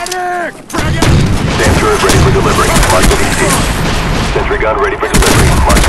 Medic! Dragon! it! Turret ready for delivery. Mark the DC. Sentry gun ready for delivery. Mark.